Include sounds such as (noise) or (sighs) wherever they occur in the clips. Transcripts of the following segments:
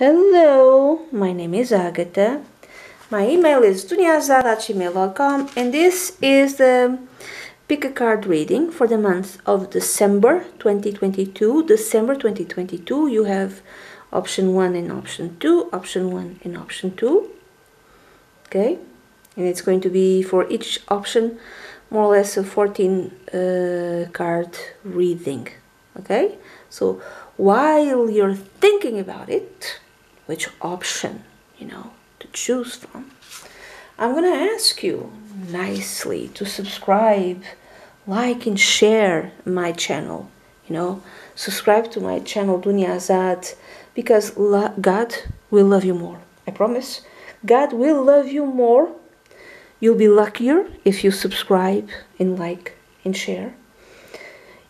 Hello, my name is Agata. My email is dunyazade.gmail.com and this is the pick a card reading for the month of December 2022. December 2022, you have option 1 and option 2, option 1 and option 2. Okay, and it's going to be for each option more or less a 14 uh, card reading. Okay, so while you're thinking about it, which option, you know, to choose from, I'm gonna ask you nicely to subscribe, like, and share my channel. You know, subscribe to my channel Dunyazade because God will love you more. I promise. God will love you more. You'll be luckier if you subscribe and like and share.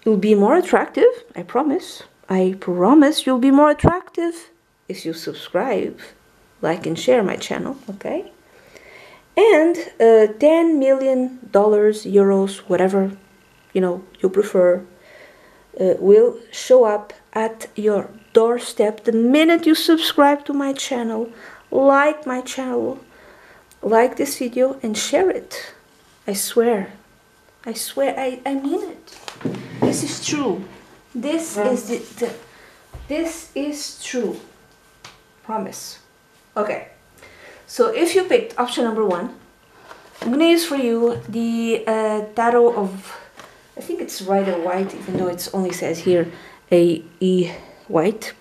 You'll be more attractive, I promise. I promise you'll be more attractive if you subscribe, like and share my channel, okay? And uh, 10 million dollars, euros, whatever you know you prefer, uh, will show up at your doorstep the minute you subscribe to my channel, like my channel, like this video and share it. I swear. I swear, I, I mean it. This is true. This is the, the this is true. Promise. Okay. So if you picked option number one, I'm gonna use for you the uh, tarot of I think it's Rider Waite, even though it only says here a E white.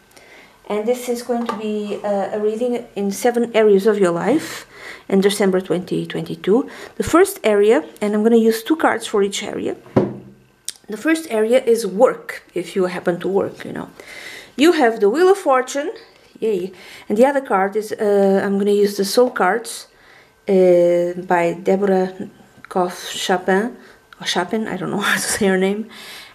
And this is going to be uh, a reading in seven areas of your life in December 2022. The first area, and I'm to use two cards for each area. The first area is work, if you happen to work, you know. You have the Wheel of Fortune, yay. And the other card is, uh, I'm going to use the Soul cards uh, by Deborah Koff Chapin, or Chapin, I don't know (laughs) how to say her name.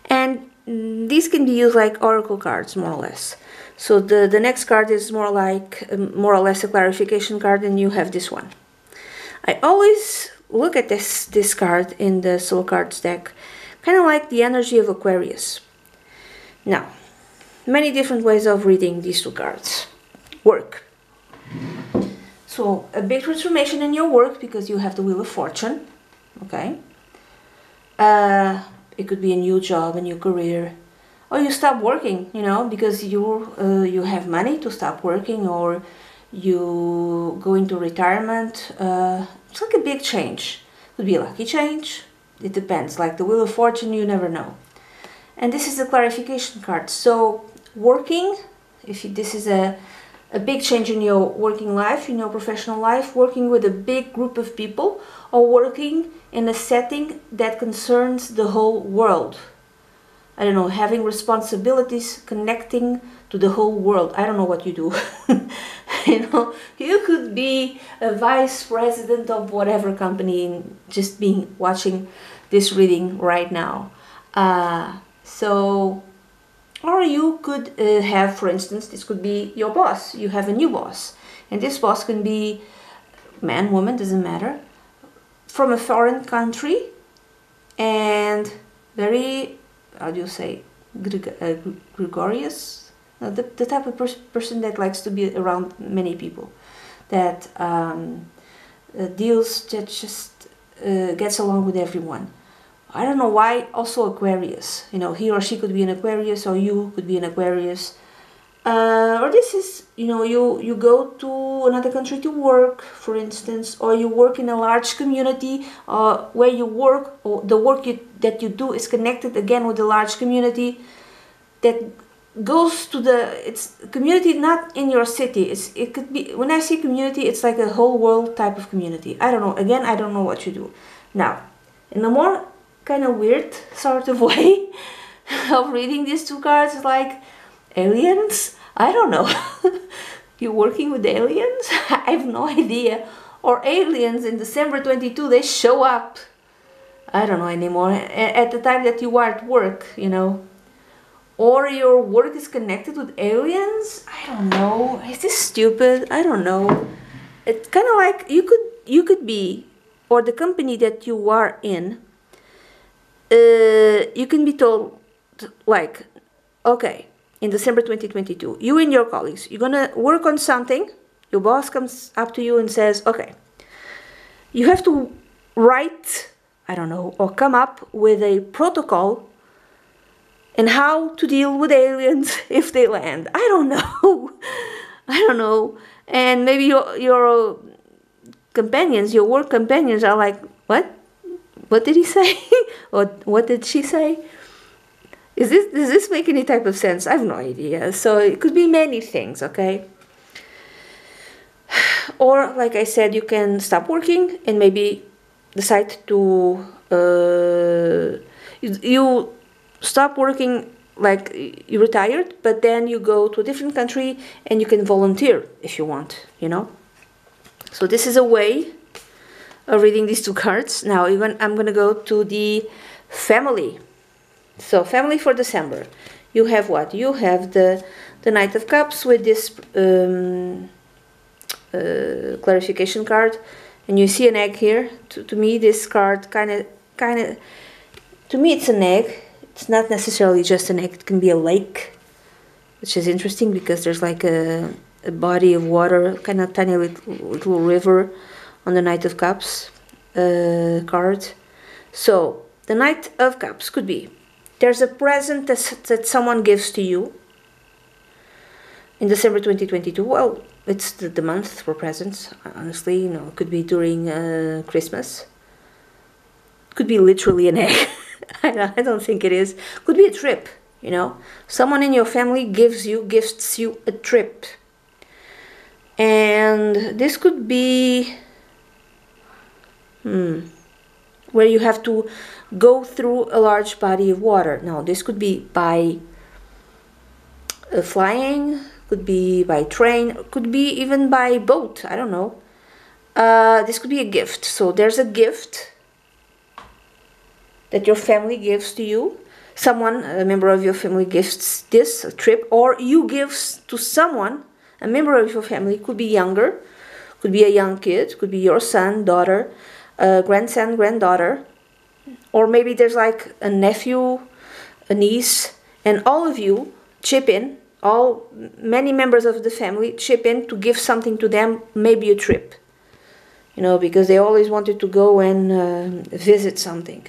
And these can be used like oracle cards, more or less. So the, the next card is more like, um, more or less a clarification card and you have this one. I always look at this, this card in the Soul Cards deck, kind of like the energy of Aquarius. Now, many different ways of reading these two cards. Work. So, a big transformation in your work because you have the Wheel of Fortune, okay? Uh, it could be a new job, a new career, or you stop working you know because you uh, you have money to stop working or you go into retirement uh, it's like a big change. It could be a lucky change. It depends. Like the wheel of fortune you never know. And this is the clarification card. So working if this is a a big change in your working life in your professional life working with a big group of people or working in a setting that concerns the whole world I don't know, having responsibilities, connecting to the whole world. I don't know what you do. (laughs) you know, you could be a vice president of whatever company just being watching this reading right now. Uh, so, or you could uh, have, for instance, this could be your boss. You have a new boss, and this boss can be man, woman, doesn't matter, from a foreign country, and very how do you say uh, gregarious? No, the, the type of pers- person that likes to be around many people that um, uh, deals that just uh, gets along with everyone i don't know why also aquarius. You know he or she could be an aquarius or you could be an aquarius. Uh, or this is you know you you go to another country to work for instance or you work in a large community uh, where you work or the work you, that you do is connected again with a large community that goes to the it's community not in your city. It's it could be when i say community it's like a whole world type of community. I don't know. Again i don't know what you do. Now in a more kind of weird sort of (laughs) way of reading these two cards like aliens? I don't know. (laughs) You're working with aliens? (laughs) I have no idea. Or aliens in December 22, they show up. I don't know anymore. At the time that you are at work, you know. Or your work is connected with aliens? I don't know. Is this stupid? I don't know. It's kind of like you could you could be or the company that you are in uh, you can be told like okay in December 2022, you and your colleagues, you're gonna work on something. Your boss comes up to you and says, okay, you have to write, I don't know, or come up with a protocol and how to deal with aliens (laughs) if they land. I don't know. (laughs) I don't know. And maybe your, your companions, your work companions are like, what? What did he say? (laughs) or what did she say? Is this does this make any type of sense? I have no idea. So it could be many things, okay? (sighs) Or like I said, you can stop working and maybe decide to uh, you, you stop working like you retired, but then you go to a different country and you can volunteer if you want, you know. So this is a way of reading these two cards. Now even I'm gonna go to the family. So family for December. You have what? You have the the Knight of Cups with this um, uh, clarification card, and you see an egg here. To, to me, this card kind of kind of to me it's an egg. It's not necessarily just an egg. It can be a lake, which is interesting because there's like a, a body of water, kind of tiny little, little river on the Knight of Cups uh, card. So the Knight of Cups could be there's a present that, that someone gives to you in December 2022. Well, it's the, the month for presents, honestly. You know, it could be during uh, Christmas. Could be literally an egg. (laughs) I don't think it is. Could be a trip, you know. Someone in your family gives you, gifts you a trip. And this could be, hmm, where you have to go through a large body of water. Now, this could be by uh, flying, could be by train, could be even by boat. I don't know. Uh, this could be a gift. So there's a gift that your family gives to you. Someone, a member of your family, gives this trip, or you give to someone, a member of your family, could be younger, could be a young kid, could be your son, daughter, a grandson, granddaughter, or maybe there's like a nephew, a niece, and all of you chip in, all many members of the family chip in to give something to them, maybe a trip. You know, because they always wanted to go and uh, visit something.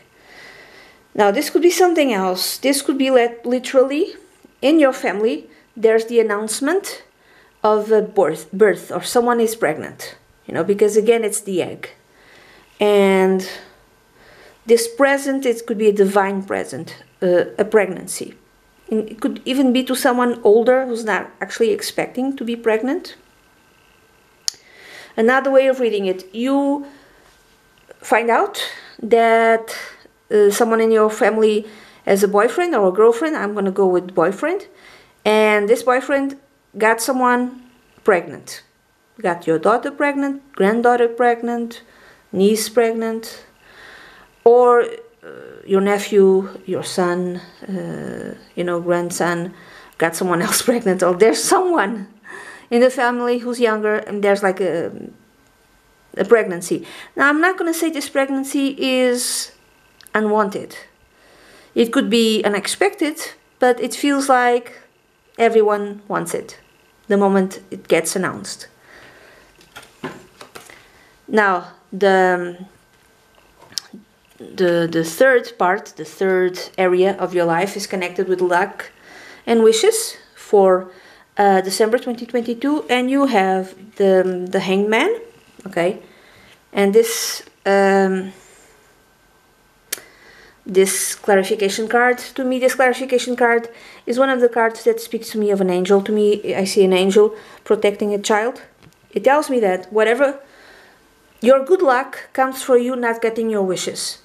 Now, this could be something else. This could be let, literally in your family, there's the announcement of a birth, birth or someone is pregnant. You know, because again, it's the egg. And this present, it could be a divine present, uh, a pregnancy. It could even be to someone older who's not actually expecting to be pregnant. Another way of reading it, you find out that uh, someone in your family has a boyfriend or a girlfriend. I'm going to go with boyfriend. And this boyfriend got someone pregnant. Got your daughter pregnant, granddaughter pregnant, niece pregnant, or uh, your nephew, your son, uh, you know, grandson got someone (laughs) else pregnant, or there's someone in the family who's younger and there's like a, a pregnancy. Now, I'm not going to say this pregnancy is unwanted. It could be unexpected, but it feels like everyone wants it the moment it gets announced. Now, the the the third part, the third area of your life is connected with luck and wishes for uh, December 2022, and you have the the Hangman, okay, and this um, this clarification card to me this clarification card is one of the cards that speaks to me of an angel. To me i see an angel protecting a child. It tells me that whatever your good luck comes for you not getting your wishes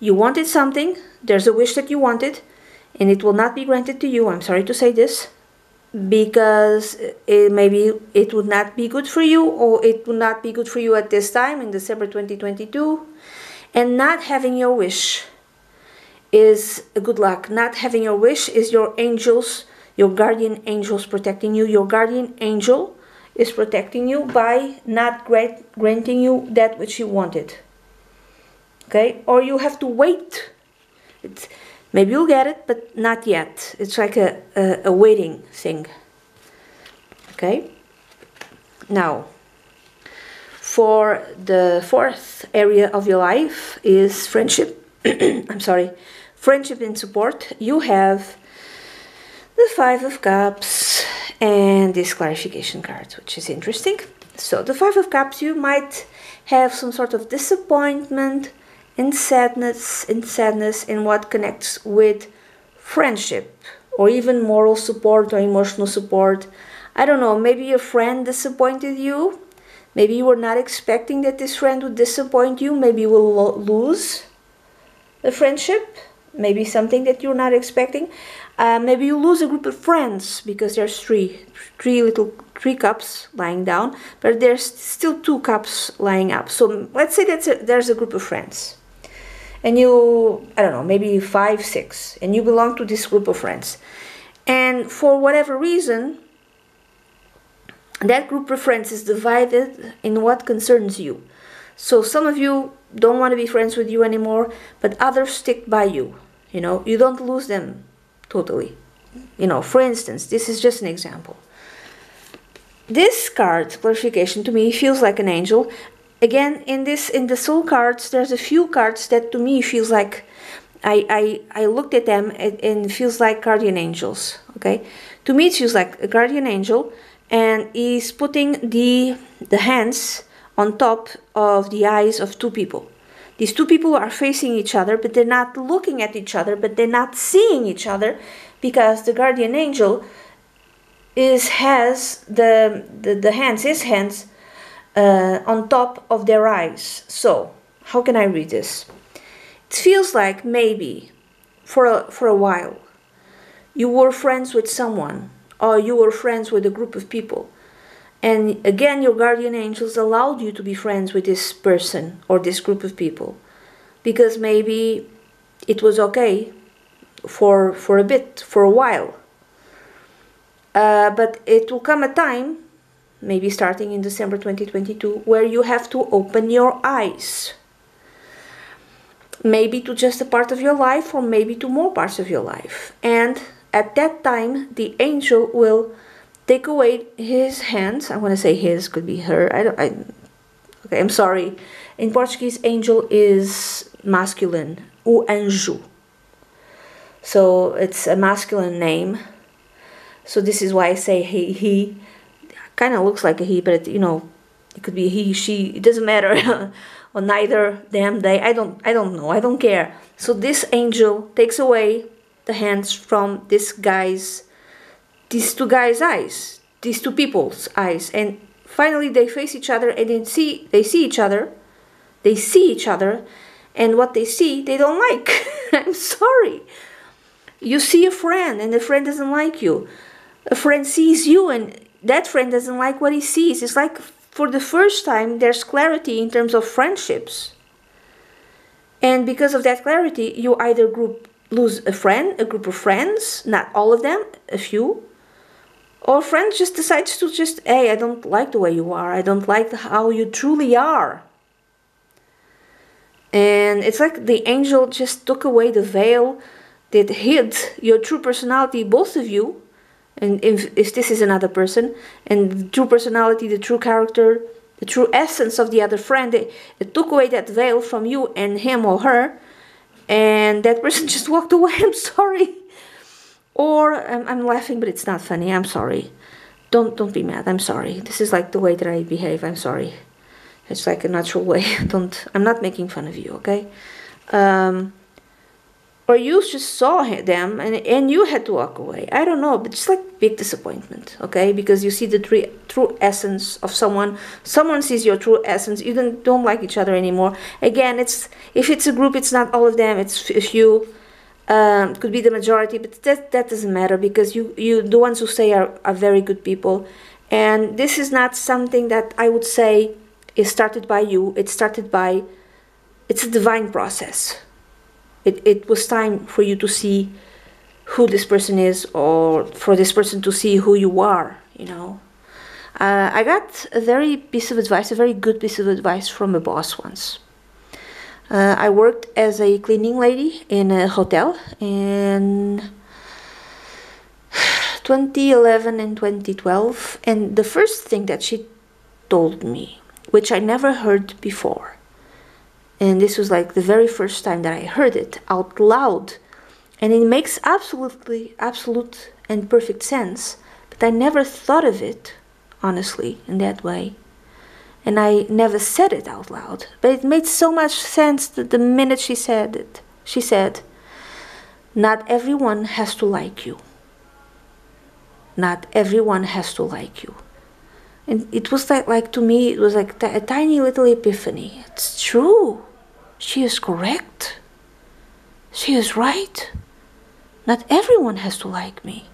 you wanted something, there's a wish that you wanted, and it will not be granted to you. I'm sorry to say this, because it, maybe it would not be good for you, or it would not be good for you at this time in December 2022. And not having your wish is a good luck. Not having your wish is your angels, your guardian angels protecting you. Your guardian angel is protecting you by not grant, granting you that which you wanted okay or you have to wait it's, Maybe you'll get it, but not yet. It's like a, a, a waiting thing. Okay? Now, for the fourth area of your life is friendship. (clears throat) I'm sorry, friendship and support. You have the Five of Cups and this clarification card, which is interesting. So, the Five of Cups, you might have some sort of disappointment and sadness and sadness in what connects with friendship or even moral support or emotional support. I don't know, maybe your friend disappointed you. Maybe you were not expecting that this friend would disappoint you. Maybe you will lo lose a friendship. Maybe something that you're not expecting. Uh, maybe you lose a group of friends because there's three, three little three cups lying down, but there's still two cups lying up. So let's say that there's a group of friends and you, I don't know, maybe five, six, and you belong to this group of friends. And for whatever reason, that group of friends is divided in what concerns you. So some of you don't want to be friends with you anymore, but others stick by you. You know, you don't lose them totally. You know, for instance, this is just an example. This card, clarification, to me feels like an angel again in this in the soul cards there's a few cards that to me feels like I, I, I looked at them and, and feels like guardian angels okay to me it feels like a guardian angel and he's putting the the hands on top of the eyes of two people these two people are facing each other but they're not looking at each other but they're not seeing each other because the guardian angel is has the the, the hands his hands uh, on top of their eyes. So, how can I read this? It feels like maybe for a, for a while you were friends with someone or you were friends with a group of people. And again, your guardian angels allowed you to be friends with this person or this group of people because maybe it was okay for, for a bit, for a while. Uh, but it will come a time maybe starting in December 2022, where you have to open your eyes. Maybe to just a part of your life, or maybe to more parts of your life. And at that time, the angel will take away his hands. I want to say his, could be her. I don't. I, okay, I'm sorry. In Portuguese, angel is masculine, o anjo. So it's a masculine name. So this is why I say he. he kind of looks like a he, but it, you know, it could be he, she. It doesn't matter, (laughs) or neither them, they. I don't. I don't know. I don't care. So this angel takes away the hands from this guy's, these two guys' eyes, these two people's eyes, and finally they face each other and they see they see each other, they see each other, and what they see they don't like. (laughs) I'm sorry. You see a friend and the friend doesn't like you. A friend sees you and that friend doesn't like what he sees. It's like for the first time there's clarity in terms of friendships. And because of that clarity, you either group lose a friend, a group of friends, not all of them, a few, or friend just decides to just, hey, I don't like the way you are. I don't like how you truly are. And it's like the angel just took away the veil that hid your true personality, both of you, and if, if this is another person and the true personality the true character the true essence of the other friend it, it took away that veil from you and him or her and that person (laughs) just walked away i'm sorry or I'm, I'm laughing but it's not funny i'm sorry don't don't be mad i'm sorry this is like the way that i behave i'm sorry it's like a natural way (laughs) don't i'm not making fun of you okay um, or you just saw them and, and you had to walk away. I don't know, but it's like big disappointment, okay? Because you see the true, true essence of someone. Someone sees your true essence. You don't, don't like each other anymore. Again, it's if it's a group, it's not all of them. It's a few. Um, could be the majority, but that that doesn't matter because you you the ones who say are, are very good people, and this is not something that I would say is started by you. It started by it's a divine process. It, it was time for you to see who this person is or for this person to see who you are you know. Uh, i got a very piece of advice a very good piece of advice from a boss once Uh, I worked as a cleaning lady in a hotel in (sighs) 2011 and 2012, and the first thing that she told me, which I never heard before, and this was like the very first time that I heard it out loud, and it makes absolutely absolute and perfect sense, but I never thought of it honestly in that way and I never said it out loud, but it made so much sense that the minute she said it, she said, Not everyone has to like you. Not everyone has to like you. And it was like, like to me, it was like a tiny little epiphany. It's true. She is correct. She is right. Not everyone has to like me.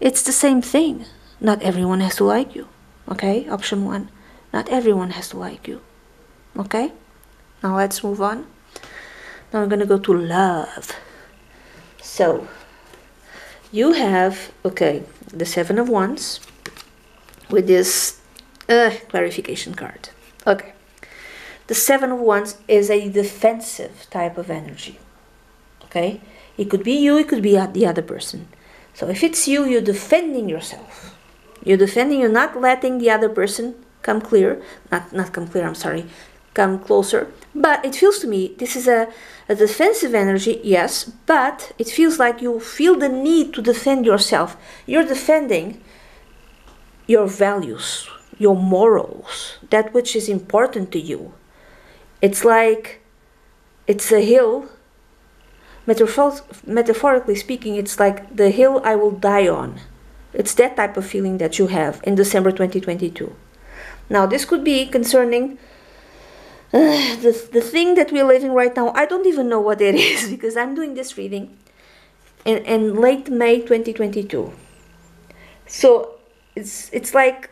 It's the same thing. Not everyone has to like you. Okay, option one. Not everyone has to like you. Okay? Now let's move on. Now we're to go to love. So, you have, okay, the Seven of Wands with this uh, clarification card. Okay. The Seven of Wands is a defensive type of energy. Okay? It could be you, it could be the other person. So if it's you, you're defending yourself. You're defending, you're not letting the other person come clear, not, not come clear, I'm sorry, come closer. But it feels to me this is a, a defensive energy, yes, but it feels like you feel the need to defend yourself. You're defending your values, your morals, that which is important to you. It's like it's a hill. Metaphor- metaphorically speaking, it's like the hill I will die on. It's that type of feeling that you have in December 2022. Now, this could be concerning uh, the, the thing that we're living right now. I don't even know what it (laughs) is because I'm doing this reading in, in late May 2022. So it's it's like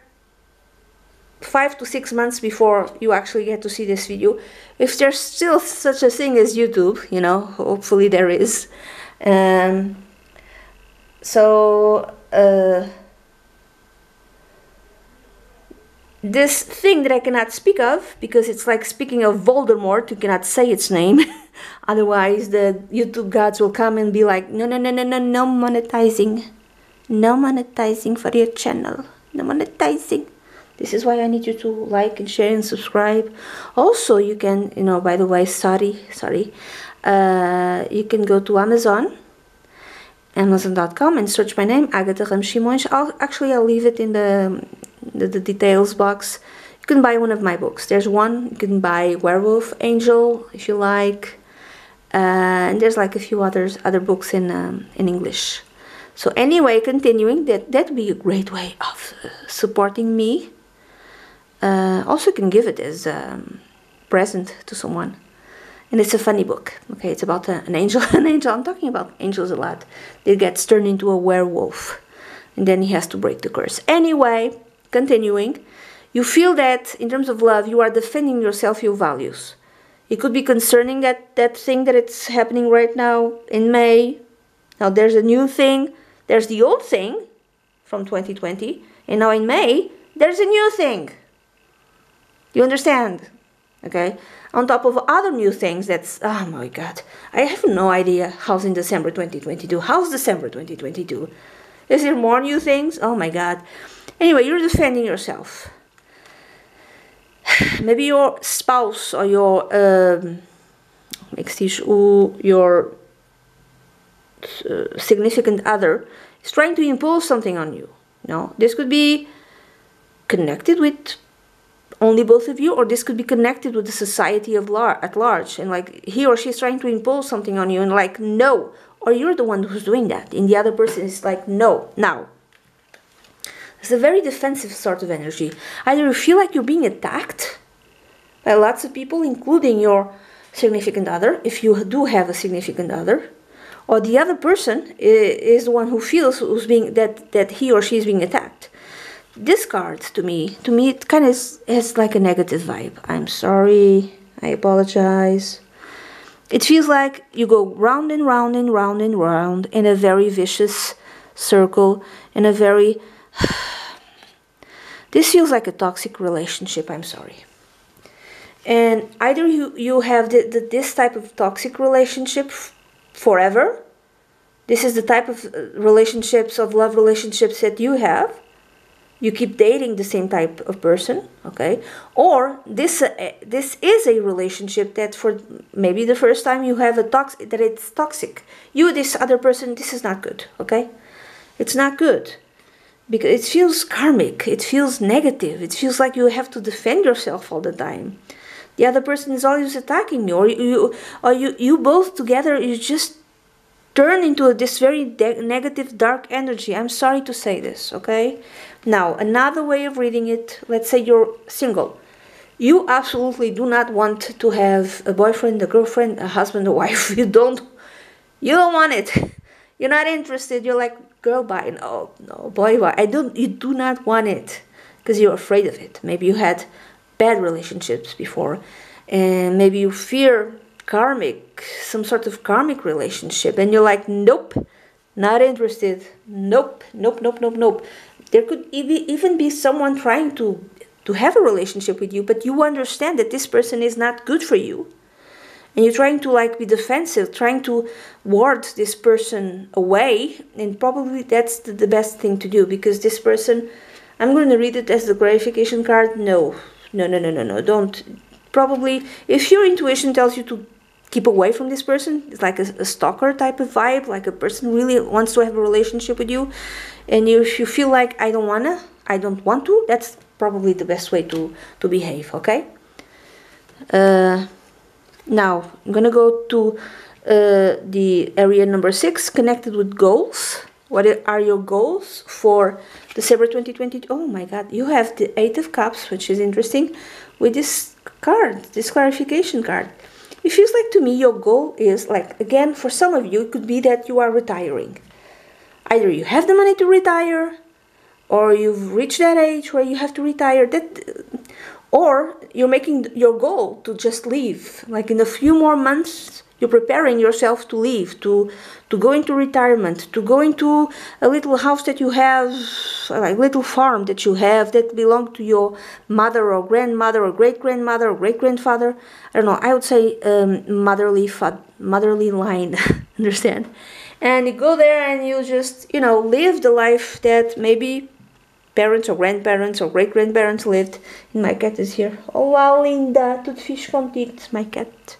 five to six months before you actually get to see this video. If there's still such a thing as YouTube, you know, hopefully there is. Um, so. Uh, this thing that I cannot speak of because it's like speaking of Voldemort, you cannot say its name. (laughs) Otherwise, the YouTube gods will come and be like, no, no, no, no, no, no monetizing. No monetizing for your channel. No monetizing. This is why I need you to like and share and subscribe. Also, you can, you know, by the way, sorry, sorry. Uh, you can go to Amazon amazon.com and search my name Agata Ramos I'll actually I'll leave it in the the, the details box, you can buy one of my books. There's one, you can buy Werewolf Angel if you like, uh, and there's like a few others other books in um, in English. So anyway, continuing that that would be a great way of uh, supporting me. Uh, also, you can give it as a um, present to someone, and it's a funny book. Okay, it's about a, an angel. (laughs) An angel. I'm talking about angels a lot. That gets turned into a werewolf, and then he has to break the curse. Anyway, Continuing, you feel that in terms of love, you are defending yourself, your values. It could be concerning that, that thing that it's happening right now in May. Now there's a new thing, there's the old thing from 2020, and now in May, there's a new thing. You understand? Okay? On top of other new things that's, oh my god, I have no idea how's in December 2022. How's December 2022? Is there more new things? Oh my god. Anyway, you're defending yourself. (sighs) Maybe your spouse or your um, your uh, significant other is trying to impose something on you. No, this could be connected with only both of you, or this could be connected with the society of lar- at large, and like he or she is trying to impose something on you, and like no, or you're the one who's doing that, and the other person is like no, now it's a very defensive sort of energy. Either you feel like you're being attacked by lots of people, including your significant other, if you do have a significant other, or the other person is the one who feels who's being that that he or she is being attacked. This card, to me, to me, it kind of has like a negative vibe. I'm sorry. I apologize. It feels like you go round and round and round and round in a very vicious circle, in a very this feels like a toxic relationship, I'm sorry. and either you you have the, the, this type of toxic relationship forever. This is the type of uh, relationships of love relationships that you have. You keep dating the same type of person okay? Or this uh, this is a relationship that for maybe the first time you have a toxic that it's toxic. You this other person this is not good okay? It's not good because it feels karmic it feels negative it feels like you have to defend yourself all the time. The other person is always attacking you or you or you you both together you just turn into this very negative dark energy. I'm sorry to say this okay? Now another way of reading it let's say you're single. You absolutely do not want to have a boyfriend a girlfriend a husband a (laughs) wife. You don't you don't want it. You're not interested. You're like girl bye no no boy i don't you do not want it because you're afraid of it. Maybe you had bad relationships before and maybe you fear karmic some sort of karmic relationship and you're like nope not interested. Nope nope nope nope nope. There could even be someone trying to to have a relationship with you but you understand that this person is not good for you and you're trying to like be defensive trying to ward this person away and probably that's the, the best thing to do because this person i'm going to read it as the clarification card no no no no no no don't probably if your intuition tells you to keep away from this person. It's like a, a, stalker type of vibe, like a person really wants to have a relationship with you. And if you feel like I don't wanna, I don't want to, that's probably the best way to, to behave, okay? Uh, now, I'm gonna go to uh, the area number six, connected with goals. What are your goals for December 2022? Oh my god, you have the Eight of Cups, which is interesting, with this card, this clarification card. It feels like to me your goal is like again for some of you it could be that you are retiring. Either you have the money to retire or you've reached that age where you have to retire that or you're making your goal to just leave like in a few more months you're preparing yourself to leave, to to go into retirement, to go into a little house that you have, like little farm that you have that belonged to your mother or grandmother or great grandmother or great grandfather. I don't know. I would say um, motherly motherly line. (laughs) understand? And you go there and you just you know live the life that maybe parents or grandparents or great grandparents lived. And my cat is here. Oh wow, Linda, tudo fixe contigo. It's my cat.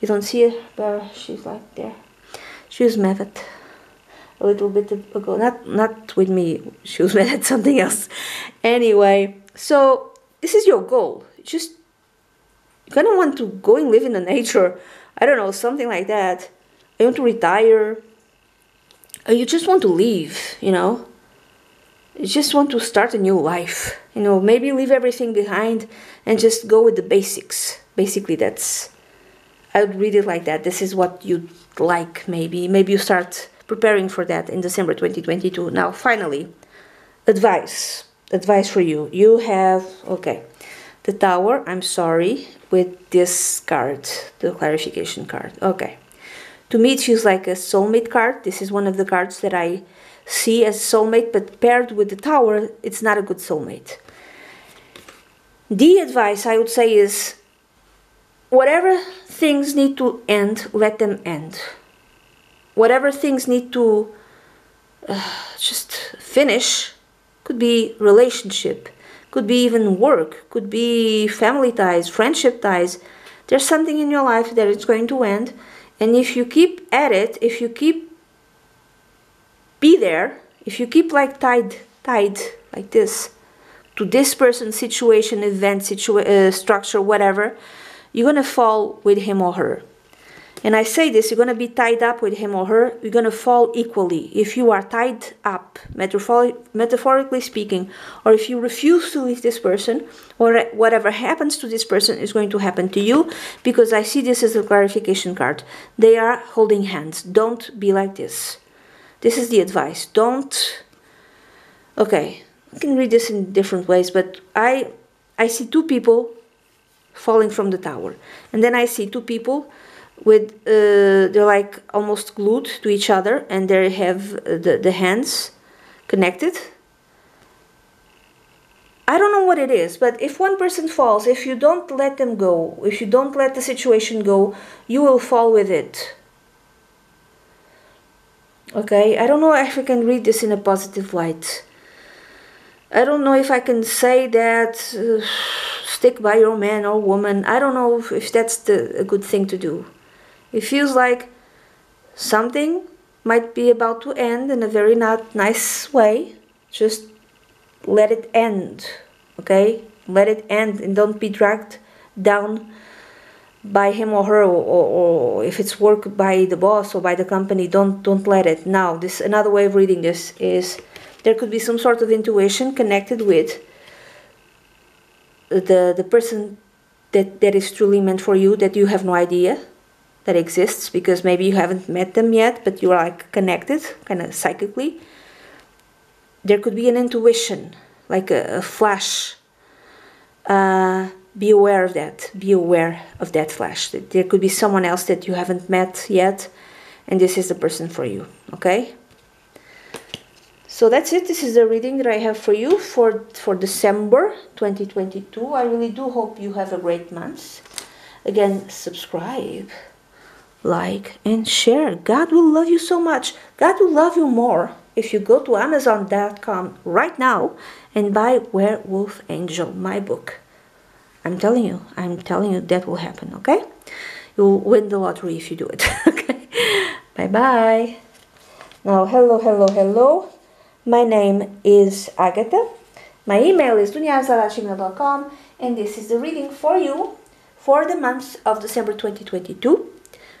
You don't see her, but she's like there. She was mad at a little bit ago. Not not with me. She was (laughs) mad at something else. Anyway, so this is your goal. Just you're gonna want to go and live in the nature. I don't know, something like that. You want to retire. Or you just want to leave, you know. Just want to start a new life. You know, maybe leave everything behind and just go with the basics. Basically, that's I would read it like that. This is what you'd like, maybe. Maybe you start preparing for that in December 2022. Now, finally, advice. Advice for you. You have, okay, the tower, I'm sorry, with this card, the clarification card. Okay. To me, it feels like a soulmate card. This is one of the cards that I see as soulmate, but paired with the tower, it's not a good soulmate. The advice I would say is whatever things need to end, let them end. Whatever things need to uh, just finish, could be relationship, could be even work, could be family ties, friendship ties. There's something in your life that it's going to end, and if you keep at it, if you keep be there, if you keep like tied, tied like this to this person's situation, event, situa- uh, structure, whatever, you're to fall with him or her. And I say this, you're to be tied up with him or her, you're to fall equally. If you are tied up, metaphor metaphorically speaking, or if you refuse to leave this person, or whatever happens to this person is going to happen to you, because I see this as a clarification card. They are holding hands. Don't be like this. This is the advice. Don't. Okay, I can read this in different ways, but I I see two people falling from the tower. And then I see two people with uh, they're like almost glued to each other and they have the, the hands connected. I don't know what it is, but if one person falls, if you don't let them go, if you don't let the situation go, you will fall with it. Okay, I don't know if I can read this in a positive light. I don't know if I can say that uh, stick by your man or woman. I don't know if, if that's the, a good thing to do. It feels like something might be about to end in a very not nice way. Just let it end, okay? Let it end and don't be dragged down by him or her or, or, if it's work by the boss or by the company don't don't let it. Now this another way of reading this is there could be some sort of intuition connected with the the person that that is truly meant for you that you have no idea that exists because maybe you haven't met them yet but you're like connected kind of psychically. There could be an intuition like a, a flash. Uh, be aware of that be aware of that flash there could be someone else that you haven't met yet and this is the person for you okay so that's it. This is the reading that I have for you for, for December 2022. I really do hope you have a great month. Again, subscribe, like, and share. God will love you so much. God will love you more if you go to Amazon.com right now and buy Werewolf Angel, my book. I'm telling you, I'm telling you that will happen, okay? You'll win the lottery if you do it, (laughs) okay? Bye bye. Now, hello, hello, hello. My name is Agata. My email is dunyazade.gmail.com and this is the reading for you for the month of December 2022.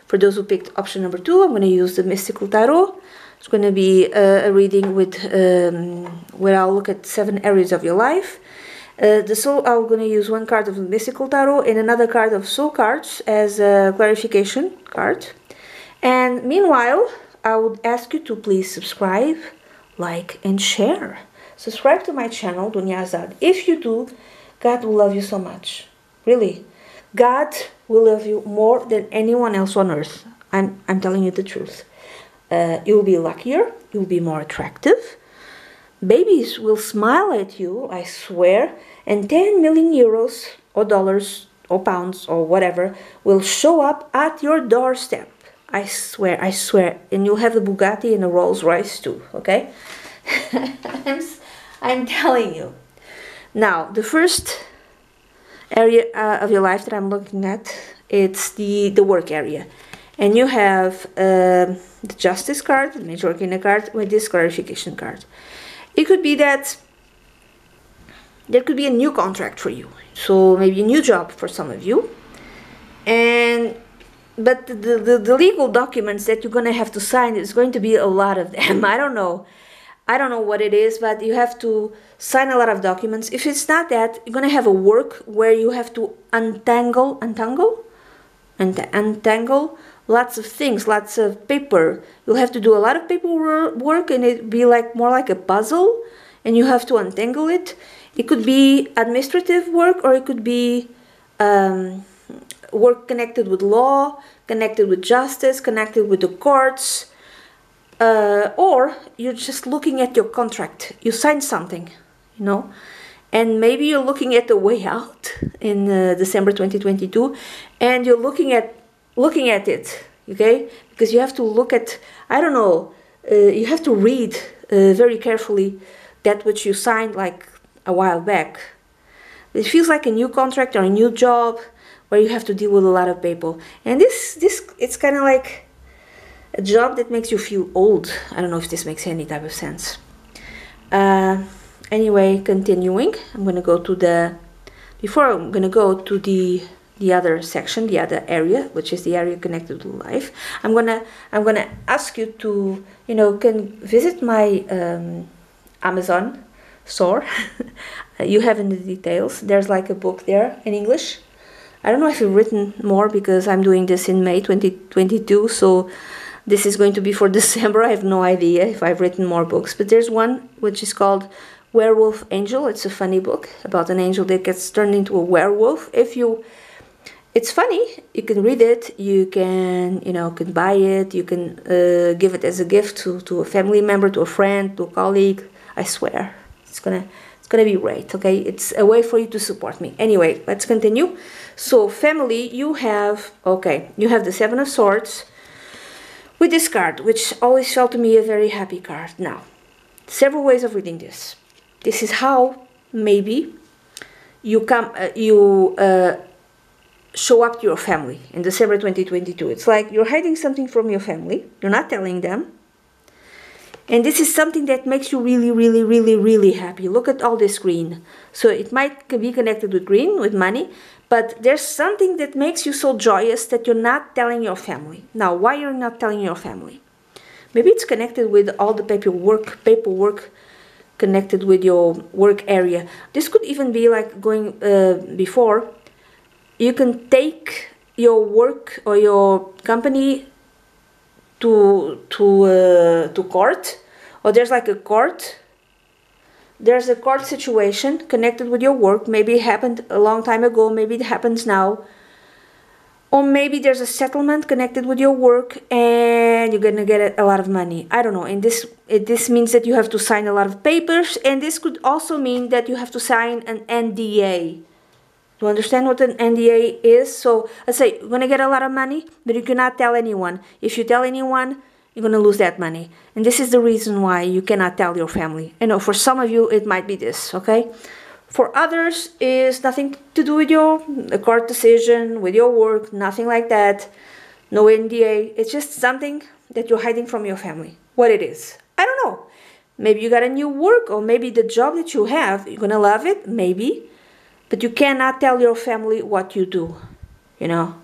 For those who picked option number two, I'm going to use the Mystical Tarot. It's going to be a, a reading with um, where I'll look at seven areas of your life. Uh, the soul, I'm going to use one card of the Mystical Tarot and another card of Soul Cards as a clarification card. And meanwhile, I would ask you to please subscribe like, and share. Subscribe to my channel, Dunyazade. If you do, God will love you so much. Really. God will love you more than anyone else on earth. I'm, I'm telling you the truth. Uh, you'll be luckier, you'll be more attractive. Babies will smile at you, I swear, and 10 million euros or dollars or pounds or whatever will show up at your doorstep. I swear, I swear. And you'll have a Bugatti and a Rolls Royce too, okay? (laughs) I'm, I'm telling you. Now, the first area uh, of your life that I'm looking at, it's the, the work area. And you have uh, the justice card, the major arcana card, with this clarification card. It could be that there could be a new contract for you. So maybe a new job for some of you. And but the, the, the legal documents that you're going to have to sign is going to be a lot of them (laughs) i don't know i don't know what it is but you have to sign a lot of documents if it's not that you're going to have a work where you have to untangle untangle and untangle lots of things lots of paper. You'll have to do a lot of paperwork and it be like more like a puzzle and you have to untangle it. It could be administrative work or it could be um, work connected with law, connected with justice, connected with the courts, uh, or you're just looking at your contract. You signed something, you know, and maybe you're looking at the way out in uh, December 2022, and you're looking at looking at it, okay? Because you have to look at, I don't know, uh, you have to read uh, very carefully that which you signed like a while back. It feels like a new contract or a new job where you have to deal with a lot of people and this this it's kind of like a job that makes you feel old i don't know if this makes any type of sense uh, anyway continuing i'm gonna go to the before i'm gonna go to the the other section the other area which is the area connected to life i'm gonna i'm gonna ask you to you know can visit my um, amazon store (laughs) you have in the details there's like a book there in english I don't know if you've written more because I'm doing this in May 2022, so this is going to be for (laughs) December. I have no idea if I've written more books, but there's one which is called Werewolf Angel. It's a funny book about an angel that gets turned into a werewolf. If you it's funny you can read it you can you know can buy it you can uh, give it as a gift to, to a family member to a friend to a colleague i swear it's gonna It's gonna be great, okay? It's a way for you to support me. Anyway, let's continue. So family, you have, okay, you have the Seven of Swords with this card, which always felt to me a very happy card. Now, several ways of reading this. This is how maybe you come, uh, you uh, show up to your family in December 2022. It's like you're hiding something from your family. You're not telling them. And this is something that makes you really, really, really, really happy. Look at all this green. So it might be connected with green, with money, but there's something that makes you so joyous that you're not telling your family. Now, why you're not telling your family? Maybe it's connected with all the paperwork, paperwork connected with your work area. This could even be like going uh, before. You can take your work or your company to to uh, to court, or there's like a court. There's a court situation connected with your work. Maybe it happened a long time ago. Maybe it happens now or maybe there's a settlement connected with your work and you're gonna get a lot of money i don't know and this it, this means that you have to sign a lot of papers and this could also mean that you have to sign an nda you understand what an nda is so let's say you're gonna get a lot of money but you cannot tell anyone if you tell anyone you're gonna lose that money and this is the reason why you cannot tell your family i know for some of you it might be this okay for others, is nothing to do with your court decision, with your work, nothing like that. No NDA. It's just something that you're hiding from your family. What it is. I don't know. Maybe you got a new work, or maybe the job that you have, you're gonna love it, maybe. But you cannot tell your family what you do. You know?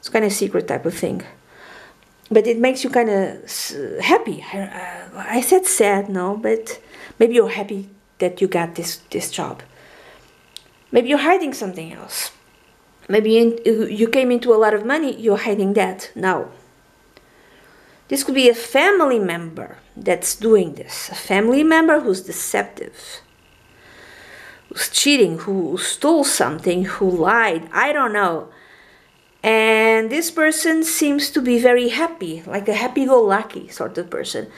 It's kind of secret type of thing. But it makes you kind of happy. I said sad, no, but maybe you're happy that you got this, this job. Maybe you're hiding something else. Maybe you came into a lot of money, you're hiding that now. This could be a family member that's doing this. A family member who's deceptive, who's cheating, who stole something, who lied. I don't know. And this person seems to be very happy, like a happy go lucky sort of person.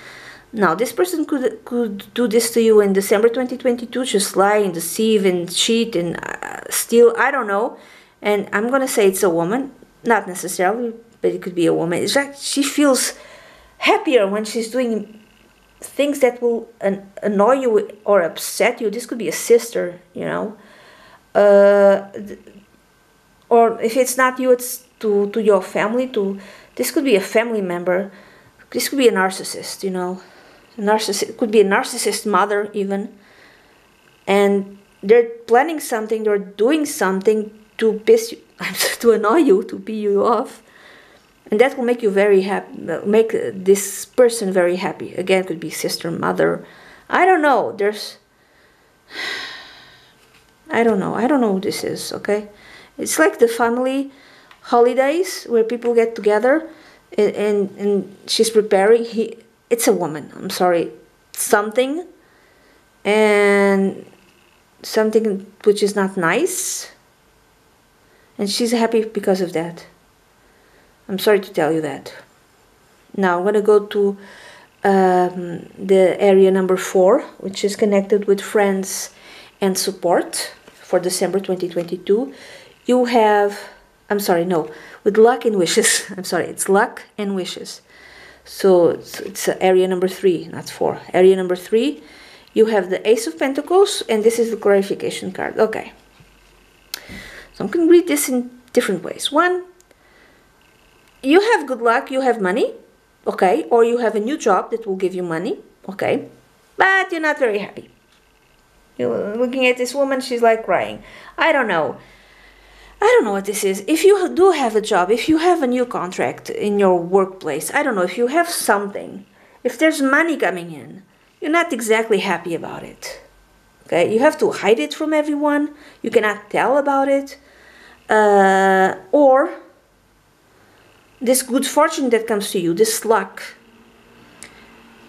Now, this person could could do this to you in December 2022, just lie and deceive and cheat and uh, steal. I don't know. And I'm gonna say it's a woman, not necessarily, but it could be a woman. It's like she feels happier when she's doing things that will an annoy you or upset you. This could be a sister, you know. Uh, or if it's not you, it's to, to your family. To this could be a family member. This could be a narcissist, you know narcissist could be a narcissist mother even and they're planning something they're doing something to piss you (laughs) to annoy you to pee you off and that will make you very happy uh, make uh, this person very happy. Again could be sister mother. I don't know. There's (sighs) i don't know. I don't know who this is okay? It's like the family holidays where people get together and, and, and she's preparing. He it's a woman. I'm sorry. Something. And something which is not nice. And she's happy because of that i'm sorry to tell you that now i'm going to go to um, the area number four which is connected with friends and support for december 2022 you have i'm sorry no with luck and wishes (laughs) i'm sorry it's luck and wishes so it's, it's area number three, not four. Area number three, you have the Ace of Pentacles, and this is the clarification card. Okay. So I'm going to read this in different ways. One, you have good luck, you have money, okay, or you have a new job that will give you money, okay, but you're not very happy. You're looking at this woman, she's like crying. I don't know. I don't know what this is. If you do have a job, if you have a new contract in your workplace, I don't know, if you have something, if there's money coming in, you're not exactly happy about it. Okay, you have to hide it from everyone, you cannot tell about it, uh, or this good fortune that comes to you, this luck,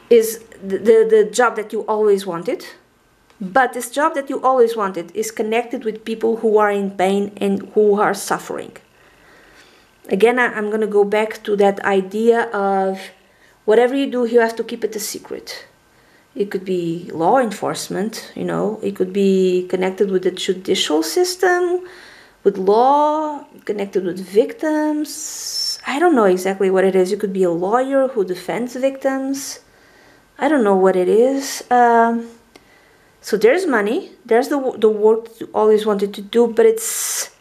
is the, the, the job that you always wanted but this job that you always wanted is connected with people who are in pain and who are suffering. Again, I'm going to go back to that idea of whatever you do, you have to keep it a secret. it could be law enforcement, you know, it could be connected with the judicial system, with law, connected with victims. I don't know exactly what it is. You could be a lawyer who defends victims. I don't know what it is. Um, so there's money. There's the the work you always wanted to do, but it's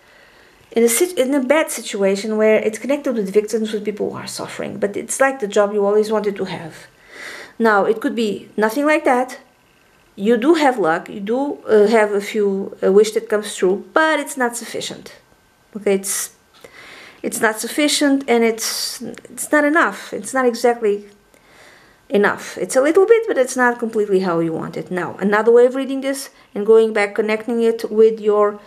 in a in a bad situation where it's connected with victims, with people who are suffering. But it's like the job you always wanted to have. Now it could be nothing like that. You do have luck. You do uh, have a few a wish that comes true, but it's not sufficient. Okay, it's it's not sufficient and it's it's not enough. It's not exactly enough. It's a little bit, but it's not completely how you want it. Now, another way of reading this and going back, connecting it with your,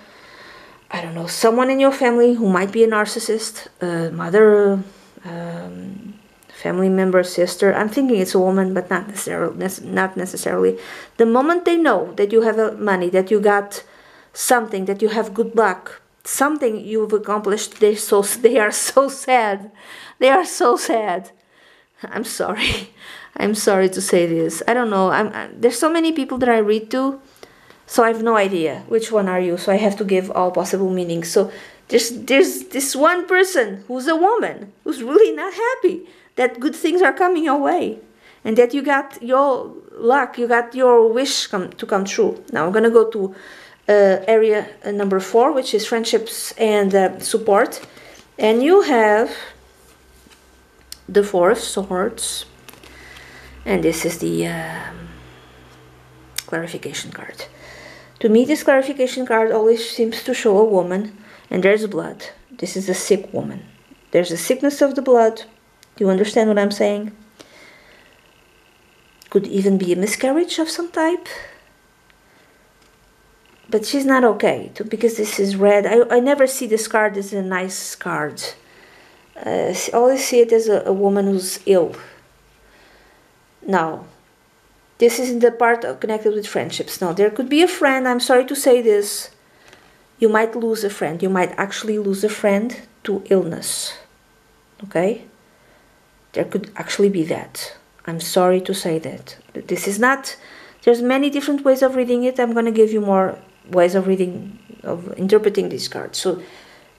I don't know, someone in your family who might be a narcissist, mother, um, family member, sister. I'm thinking it's a woman, but not necessarily. Not necessarily. The moment they know that you have money, that you got something, that you have good luck, something you've accomplished, they so (laughs) they are so sad. They are so sad. I'm sorry. (laughs) I'm sorry to say this. I don't know. I'm, I, there's so many people that I read to, so I have no idea which one are you. So I have to give all possible meanings. So there's there's this one person who's a woman who's really not happy that good things are coming your way, and that you got your luck, you got your wish come to come true. Now I'm gonna go to area uh, number four, which is friendships and uh, support, and you have the four of swords and this is the um, clarification card. To me, this clarification card always seems to show a woman, and there's blood. This is a sick woman. There's a sickness of the blood. Do you understand what I'm saying? Could even be a miscarriage of some type. But she's not okay because this is red. I, I never see this card as a nice card. Uh, I always see it as a, a woman who's ill now, this isn't the part connected with friendships. Now, there could be a friend, I'm sorry to say this, you might lose a friend. You might actually lose a friend to illness. Okay? There could actually be that. I'm sorry to say that. This is not, there's many different ways of reading it. I'm going to give you more ways of reading, of interpreting these cards. So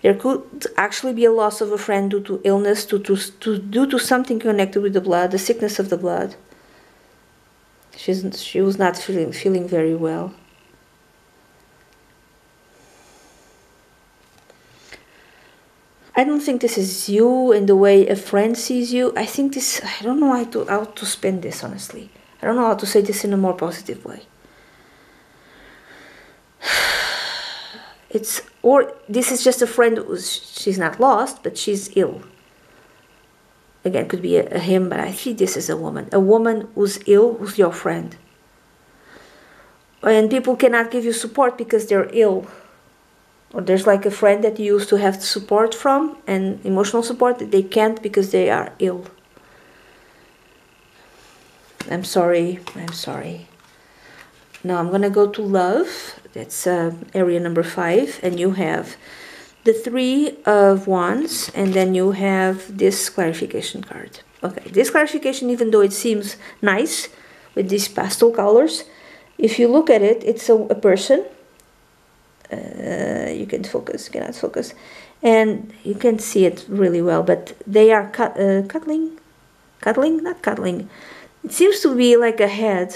there could actually be a loss of a friend due to illness, due to, to, due to something connected with the blood, the sickness of the blood. She's, she was not feeling, feeling very well. I don't think this is you in the way a friend sees you. I think this, I don't know how to, how to spin this, honestly. I don't know how to say this in a more positive way. (sighs) It's, or this is just a friend she's not lost, but she's ill. Again could be a, a him but i see this is a woman. A woman who's ill who's your friend. And people cannot give you support because they're ill. Or there's like a friend that you used to have support from and emotional support that they can't because they are ill. I'm sorry i'm sorry. Now i'm gonna go to love that's uh, area number five and you have the three of wands and then you have this clarification card. Okay this clarification even though it seems nice with these pastel colors if you look at it it's a, a person. Uh, you can focus cannot focus. And you can see it really well but they are cut, uh, cuddling cuddling not cuddling. It seems to be like a head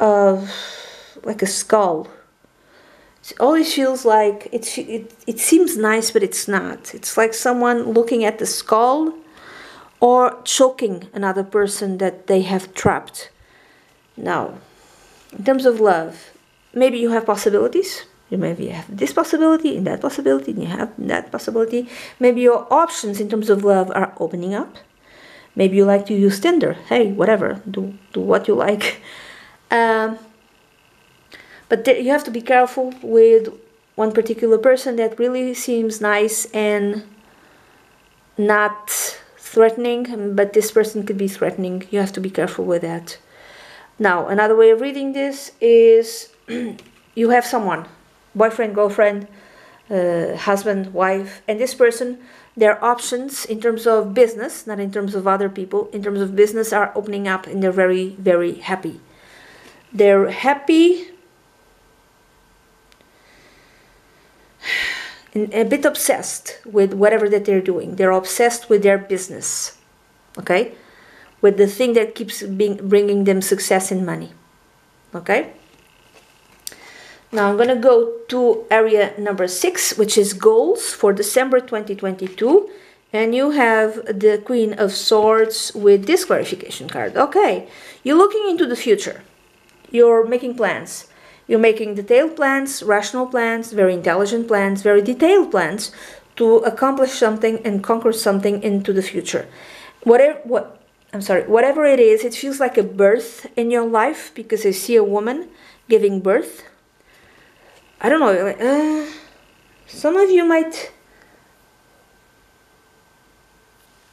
of like a skull it always feels like it, it, it seems nice, but it's not. It's like someone looking at the skull or choking another person that they have trapped. Now, in terms of love, maybe you have possibilities. You maybe have this possibility and that possibility, and you have that possibility. Maybe your options in terms of love are opening up. Maybe you like to use Tinder. Hey, whatever, do do what you like. (laughs) Um, but you have to be careful with one particular person that really seems nice and not threatening, but this person could be threatening. You have to be careful with that. Now, another way of reading this is (clears throat) you have someone, boyfriend, girlfriend, uh, husband, wife, and this person, their options in terms of business, not in terms of other people, in terms of business, are opening up and they're very, very happy. they're happy a bit obsessed with whatever that they're doing. They're obsessed with their business, okay? With the thing that keeps being, bringing them success and money, okay? Now I'm gonna go to area number six, which is goals for December 2022. And you have the Queen of Swords with this clarification card. Okay, you're looking into the future. You're making plans. You're making detailed plans, rational plans, very intelligent plans, very detailed plans to accomplish something and conquer something into the future. Whatever what I'm sorry, whatever it is, it feels like a birth in your life because I see a woman giving birth. I don't know, uh, some of you might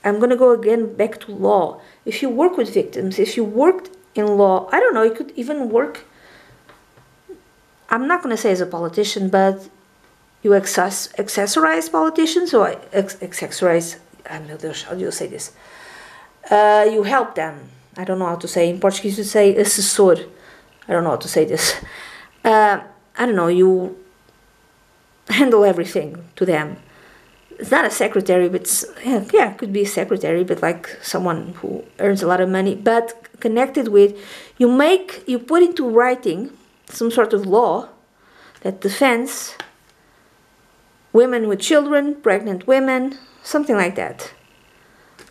I'm gonna go again back to law. If you work with victims, if you worked in law, I don't know, it could even work I'm not going to say as a politician, but you access, accessorize politicians or accessorize, I don't know how do you say this? Uh, you help them. I don't know how to say. In Portuguese, you say assessor. I don't know how to say this. Uh, I don't know, you handle everything to them. It's not a secretary, but yeah, yeah, could be a secretary, but like someone who earns a lot of money, but connected with, you make, you put into writing some sort of law that defends women with children, pregnant women, something like that.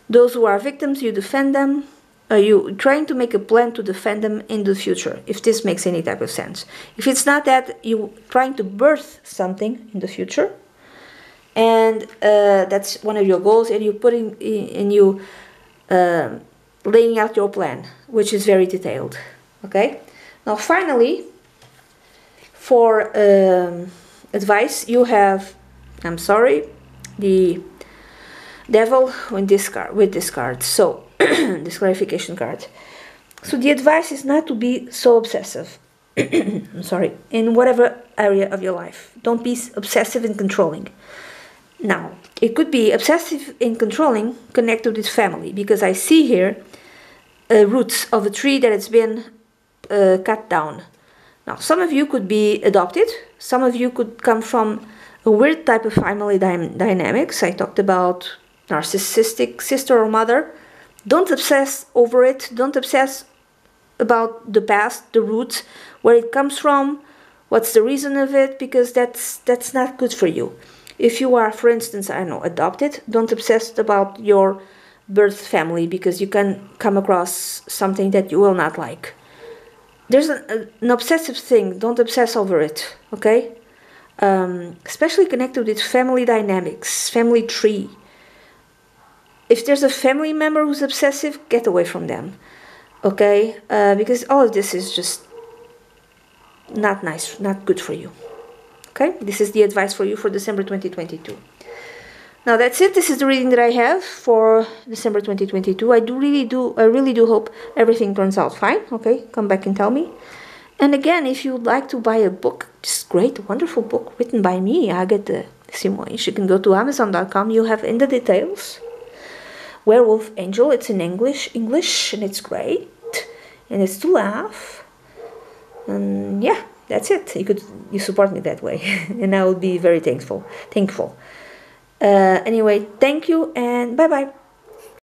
Those who are victims, you defend them. Are you trying to make a plan to defend them in the future, if this makes any type of sense? If it's not that, you're trying to birth something in the future, and uh, that's one of your goals, and you putting in you uh, laying out your plan, which is very detailed. Okay. Now, finally, for um, advice, you have, I'm sorry, the devil with this card. With this card. So, (clears throat) this clarification card. So the advice is not to be so obsessive. (clears throat) I'm sorry, in whatever area of your life. Don't be obsessive and controlling. Now, it could be obsessive in controlling connected with family because I see here uh, roots of a tree that has been uh, cut down. Now, some of you could be adopted, some of you could come from a weird type of family dy dynamics. I talked about narcissistic sister or mother. Don't obsess over it, don't obsess about the past, the roots, where it comes from, what's the reason of it, because that's that's not good for you. If you are, for instance, I know, adopted, don't obsess about your birth family because you can come across something that you will not like there's an, an obsessive thing. Don't obsess over it, okay? Um, especially connected with family dynamics, family tree. If there's a family member who's obsessive, get away from them, okay? Uh, because all of this is just not nice, not good for you. Okay, this is the advice for you for December 2022. Now that's it. This is the reading that I have for December 2022. I do really do I really do hope everything turns out fine. Okay, come back and tell me. And again, if you'd like to buy a book, just great, wonderful book written by me, Agata Simões, you can go to Amazon.com. You have in the details Werewolf Angel. It's in English, English, and it's great, and it's to laugh. And yeah, that's it. You could you support me that way, (laughs) and I will be very thankful. Thankful. Uh, anyway, thank you and bye bye.